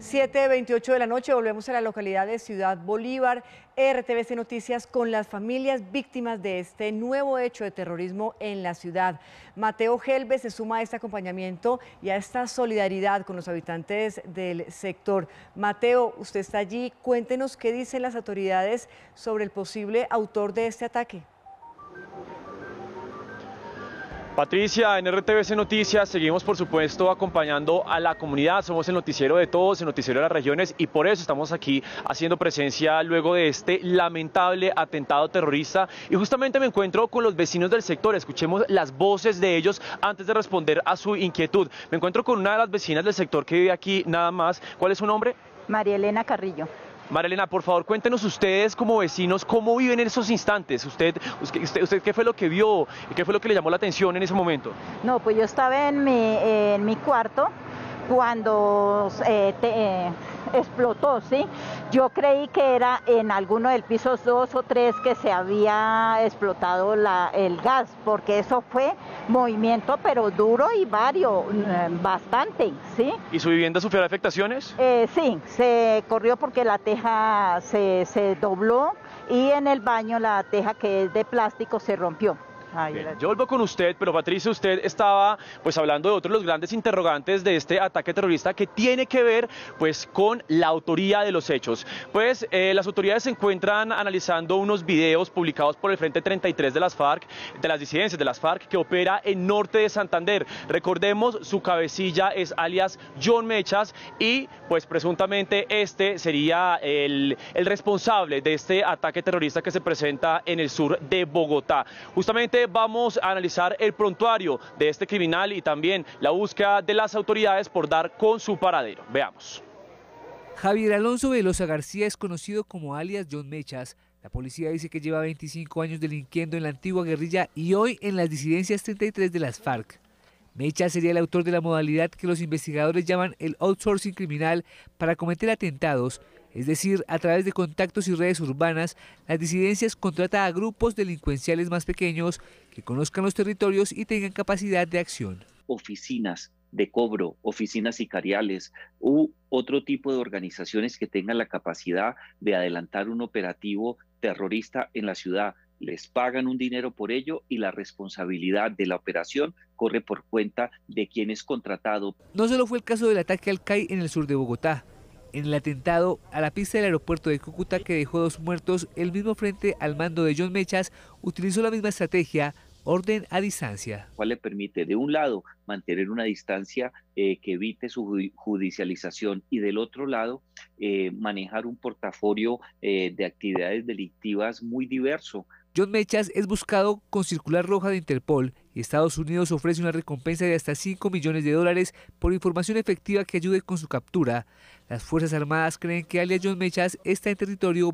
7.28 de la noche volvemos a la localidad de Ciudad Bolívar. RTVC Noticias con las familias víctimas de este nuevo hecho de terrorismo en la ciudad. Mateo Gelbe se suma a este acompañamiento y a esta solidaridad con los habitantes del sector. Mateo, usted está allí. Cuéntenos qué dicen las autoridades sobre el posible autor de este ataque. Patricia, en RTVC Noticias seguimos por supuesto acompañando a la comunidad, somos el noticiero de todos, el noticiero de las regiones y por eso estamos aquí haciendo presencia luego de este lamentable atentado terrorista y justamente me encuentro con los vecinos del sector, escuchemos las voces de ellos antes de responder a su inquietud. Me encuentro con una de las vecinas del sector que vive aquí nada más, ¿cuál es su nombre? María Elena Carrillo. Marilena, por favor, cuéntenos ustedes como vecinos cómo viven en esos instantes. Usted, usted, ¿qué fue lo que vio qué fue lo que le llamó la atención en ese momento? No, pues yo estaba en mi, en mi cuarto cuando eh, eh, explotó, ¿sí? Yo creí que era en alguno del piso 2 o 3 que se había explotado la, el gas, porque eso fue movimiento pero duro y vario, eh, bastante, ¿sí? ¿Y su vivienda sufrió afectaciones? sí, se corrió porque la teja se, se dobló y en el baño la teja que es de plástico se rompió yo vuelvo con usted, pero Patricia, usted estaba pues hablando de otros de los grandes interrogantes de este ataque terrorista que tiene que ver pues con la autoría de los hechos. Pues eh, las autoridades se encuentran analizando unos videos publicados por el Frente 33 de las FARC, de las disidencias de las FARC, que opera en norte de Santander. Recordemos, su cabecilla es alias John Mechas y pues presuntamente este sería el, el responsable de este ataque terrorista que se presenta en el sur de Bogotá. Justamente vamos a analizar el prontuario de este criminal y también la búsqueda de las autoridades por dar con su paradero. Veamos. Javier Alonso Velosa García es conocido como alias John Mechas. La policía dice que lleva 25 años delinquiendo en la antigua guerrilla y hoy en las disidencias 33 de las FARC. Mechas sería el autor de la modalidad que los investigadores llaman el outsourcing criminal para cometer atentados es decir, a través de contactos y redes urbanas, las disidencias contratan a grupos delincuenciales más pequeños que conozcan los territorios y tengan capacidad de acción. Oficinas de cobro, oficinas sicariales u otro tipo de organizaciones que tengan la capacidad de adelantar un operativo terrorista en la ciudad. Les pagan un dinero por ello y la responsabilidad de la operación corre por cuenta de quien es contratado. No solo fue el caso del ataque al CAI en el sur de Bogotá. En el atentado a la pista del aeropuerto de Cúcuta que dejó dos muertos, el mismo frente al mando de John Mechas utilizó la misma estrategia, orden a distancia. ¿Cuál le permite, de un lado, mantener una distancia eh, que evite su judicialización y del otro lado, eh, manejar un portafolio eh, de actividades delictivas muy diverso. John Mechas es buscado con circular roja de Interpol y Estados Unidos ofrece una recompensa de hasta 5 millones de dólares por información efectiva que ayude con su captura. Las Fuerzas Armadas creen que alias John Mechas está en territorio